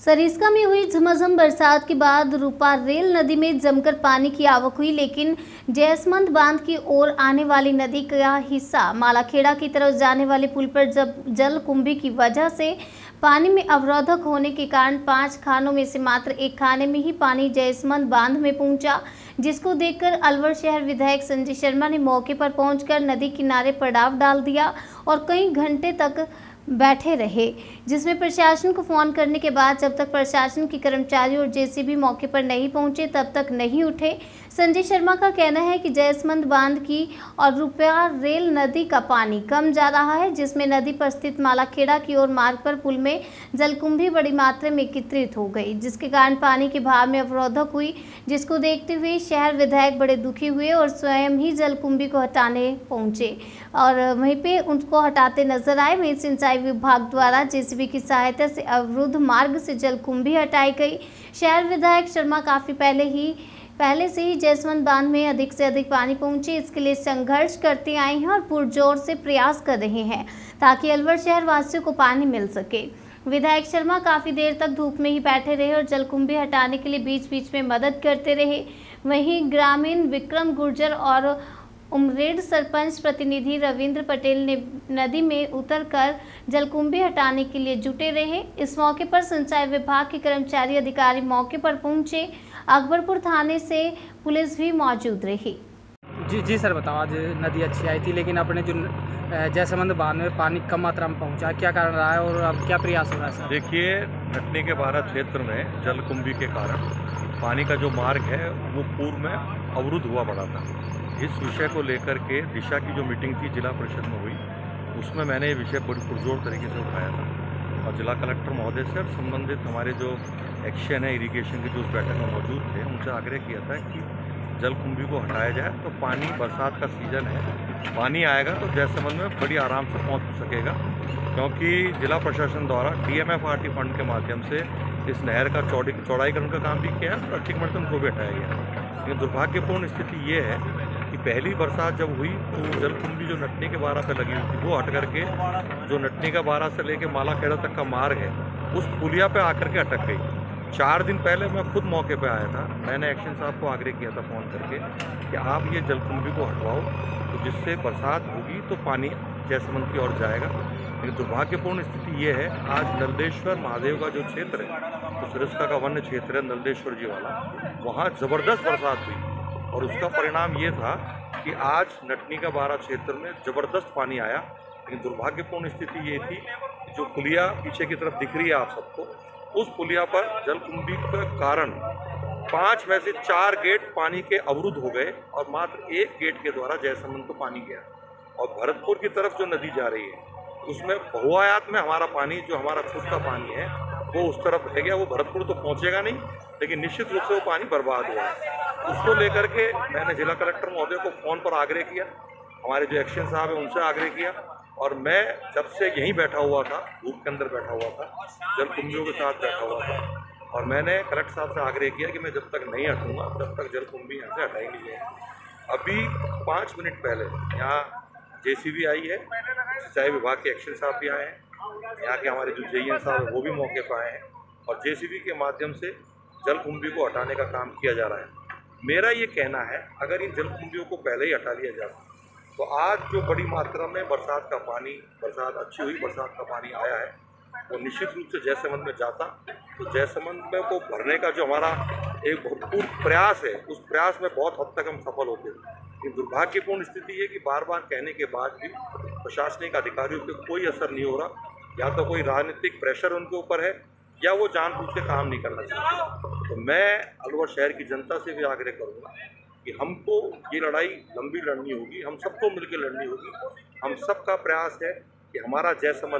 सरिस्का में हुई झमाझम बरसात के बाद रूपा रेल नदी में जमकर पानी की आवक हुई, लेकिन जयसमंद बाँध की ओर आने वाली नदी का हिस्सा मालाखेड़ा की तरफ़ जाने वाले पुल पर जब जल कुंभी की वजह से पानी में अवरोधक होने के कारण पाँच खानों में से मात्र एक खाने में ही पानी जयसमंद बाँध में पहुँचा, जिसको देखकर अलवर शहर विधायक संजय शर्मा ने मौके पर पहुंचकर नदी किनारे पड़ाव डाल दिया और कई घंटे तक बैठे रहे, जिसमें प्रशासन को फ़ोन करने के बाद जब तक प्रशासन के कर्मचारी और जेसीबी मौके पर नहीं पहुँचे, तब तक नहीं उठे। संजय शर्मा का कहना है कि जयसमंद बाँध की और रुपया रेल नदी का पानी कम जा रहा है, जिसमें नदी पर स्थित मालाखेड़ा की ओर मार्ग पर पुल में जलकुंभी बड़ी मात्रा में एकत्रित हो गई, जिसके कारण पानी के भाव में अवरोधक हुई, जिसको देखते हुए शहर विधायक बड़े दुखी हुए और स्वयं ही जलकुंभी को हटाने पहुँचे। और वहीं पे उनको हटाते नज़र आए, वहीं सिंचाई विभाग द्वारा जेसीबी की सहायता से अवरुद्ध मार्ग से जलकुंभी हटाई गई। शहर विधायक शर्मा काफ़ी पहले ही, पहले से ही जयसवंत बाँध में अधिक से अधिक पानी पहुँचे, इसके लिए संघर्ष करते आए हैं और पुरजोर से प्रयास कर रहे हैं ताकि अलवर शहर वासियों को पानी मिल सके। विधायक शर्मा काफ़ी देर तक धूप में ही बैठे रहे और जलकुंभी हटाने के लिए बीच बीच में मदद करते रहे। वहीं ग्रामीण विक्रम गुर्जर और उमरेड सरपंच प्रतिनिधि रविंद्र पटेल ने नदी में उतरकर जलकुंभी हटाने के लिए जुटे रहे। इस मौके पर सिंचाई विभाग के कर्मचारी अधिकारी मौके पर पहुँचे। अकबरपुर थाने से पुलिस भी मौजूद रही। जी जी सर बताओ आज नदी अच्छी आई थी लेकिन अपने जो जयसमंद बाँध में पानी कम मात्रा में पहुँचा क्या कारण रहा है और अब क्या प्रयास हो रहा है सर? देखिए घटने के बारह क्षेत्र में जलकुंभी के कारण पानी का जो मार्ग है वो पूर्व में अवरुद्ध हुआ पड़ा था। इस विषय को लेकर के दिशा की जो मीटिंग थी जिला परिषद में हुई, उसमें मैंने ये विषय बड़ी पुरजोर तरीके से उठाया था। और जिला कलेक्टर महोदय से और संबंधित हमारे जो एक्शन है इरिगेशन के जो उस बैठक में मौजूद थे, उनसे आग्रह किया था कि जलकुंभी को हटाया जाए तो पानी, बरसात का सीज़न है, पानी आएगा तो जयसमंद में बड़ी आराम से पहुँच सकेगा। क्योंकि जिला प्रशासन द्वारा डीएमएफआरटी फंड के माध्यम से इस नहर का चौड़ी चौड़ाईकरण का काम भी किया है और मर्तन को भी हटाया गया लेकिन दुर्भाग्यपूर्ण स्थिति ये है कि पहली बरसात जब हुई तो जलकुंभी जो नटनी के बारह पे लगी हुई थी, वो हट करके जो नटनी का बारह से लेके मालाखेड़ा तक का मार्ग है, उस पुलिया पे आकर के अटक गई। चार दिन पहले मैं खुद मौके पे आया था। मैंने एक्शन साहब को आग्रह किया था फ़ोन करके कि आप ये जलकुंभी को हटवाओ तो जिससे बरसात होगी तो पानी जैसमंद की ओर जाएगा। लेकिन दुर्भाग्यपूर्ण स्थिति ये है, आज नलदेश्वर महादेव का जो क्षेत्र है तो सिरस्का का वन्य क्षेत्र है नलदेश्वर जी वाला, वहाँ ज़बरदस्त बरसात हुई। और उसका परिणाम ये था कि आज नटनी का बारह क्षेत्र में ज़बरदस्त पानी आया, लेकिन दुर्भाग्यपूर्ण स्थिति ये थी जो पुलिया पीछे की तरफ़ दिख रही है आप सबको, उस पुलिया पर जलकुंभी के कारण पाँच में से चार गेट पानी के अवरुद्ध हो गए और मात्र एक गेट के द्वारा जयसमंद को पानी गया। और भरतपुर की तरफ़ जो नदी जा रही है, उसमें बहुआयात में हमारा पानी, जो हमारा खुद का पानी है, वो उस तरफ़ रह गया, वो भरतपुर तो पहुंचेगा नहीं, लेकिन निश्चित रूप से वो पानी बर्बाद हुआ। है उसको लेकर के मैंने जिला कलेक्टर महोदय को फ़ोन पर आग्रह किया, हमारे जो एक्शन साहब हैं उनसे आग्रह किया, और मैं जब से यहीं बैठा हुआ था, धूप के अंदर बैठा हुआ था, जल कुंभियों के साथ बैठा हुआ था, और मैंने कलेक्टर साहब से आग्रह किया कि मैं जब तक नहीं हटूँगा, तब तक जल कुंभी यहाँ से हटाई नहीं अभी पाँच मिनट पहले यहाँ जेसीबी आई है, सिंचाई विभाग के एक्शन साहब भी आए हैं, यहाँ के हमारे जो जे साहब हैं वो भी मौके पर आए हैं, और जेसीबी के माध्यम से जल कुंभी को हटाने का काम किया जा रहा है। मेरा ये कहना है, अगर इन जलकुंभियों को पहले ही हटा लिया जाता तो आज जो बड़ी मात्रा में बरसात का पानी, बरसात, अच्छी हुई बरसात का पानी आया है, वो निश्चित रूप से जयसमंद में जाता। तो जयसमंद में को भरने का जो हमारा एक भरपूर प्रयास है, उस प्रयास में बहुत हद तक हम सफल होते हैं। लेकिन दुर्भाग्यपूर्ण स्थिति है कि बार बार कहने के बाद भी प्रशासनिक अधिकारियों पर कोई असर नहीं हो रहा। या तो कोई राजनीतिक प्रेशर उनके ऊपर है या वो जानबूझ के काम नहीं करना चाहते। तो मैं अलवर शहर की जनता से भी आग्रह करूँगा कि हमको ये लड़ाई लंबी लड़नी होगी, हम सबको मिलकर लड़नी होगी। हम सबका प्रयास है कि हमारा जयसमंद